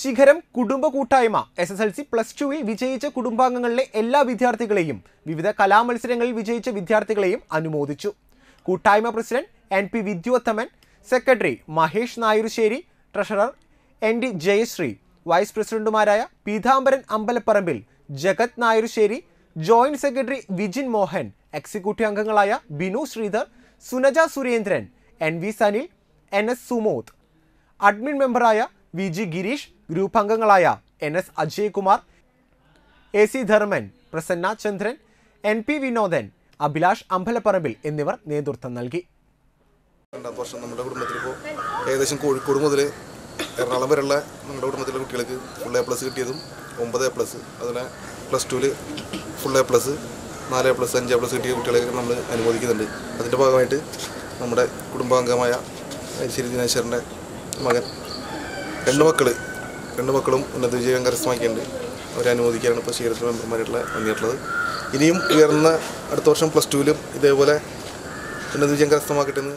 ശിഖരം കുടുംബ കൂട്ടായ്മ S S L C plus ടുവിൽ വിജയിച്ച കുടുംബാംഗങ്ങളിലെ എല്ലാ വിദ്യാർത്ഥികളെയും വിവിധ കലാമത്സരങ്ങളിൽ വിജയിച്ച വിദ്യാർത്ഥികളെയും അനുമോദിച്ചു. കൂട്ടായ്മ president N P Vidyothaman secretary Mahesh Nayarusseri treasurer N D Jayashree vice പ്രസിഡന്റുമാരായ Peethambaran Ambalaparambil Jagath Nayarusseri joint secretary Vijin Mohan executive അംഗങ്ങളായ Binu Sreedhar Sunaja Surendran N V Sanil N S Sumod. Admin മെമ്പറായ V G Gireesh group അംഗങ്ങളായ N S Ajaykumar A C Dharman Prasanna Chandran N P Vinodan Abhilash Ambalaparambil എന്നിവർ നേതൃത്വം നൽകി. രണ്ടാമത്തെ വർഷം നമ്മുടെ കുടുംബത്തിൽ ഇപ്പോൾ ഏകദേശം കോഴിക്കോട് മുതൽ എറണാകുളം വരെയുള്ള നമ്മുടെ കുടുംബത്തിലെ കുട്ടികൾക്ക് ഫുൾ എ പ്ലസ് കിട്ടിയതും ഒമ്പത് എ പ്ലസ് അതുപോലെ പ്ലസ് ടുവിൽ ഫുൾ എ പ്ലസ് നാല് എ പ്ലസ് അഞ്ച് എ പ്ലസ് കിട്ടിയ കുട്ടികളെ നമ്മൾ അനുമോദിക്കുന്നുണ്ട്. അതിന്റെ ഭാഗമായിട്ട് നമ്മുടെ കുടുംബാംഗമായ ശ്രീ ദിനേശ്വരന്റെ മകൻ രണ്ട് മക്കൾ രണ്ട് മക്കളും ഉന്നത വിജയം കരസ്ഥമാക്കിയിട്ടുണ്ട്. അവരെ അനുമോദിക്കാനാണ് ഇപ്പോൾ ശീലത്തിൽ മെമ്പർമാരായിട്ടുള്ള വന്നിട്ടുള്ളത്. ഇനിയും ഉയർന്ന അടുത്ത വർഷം പ്ലസ് ടുവിലും ഇതേപോലെ ഉന്നത വിജയം കരസ്ഥമാക്കട്ടെ എന്ന്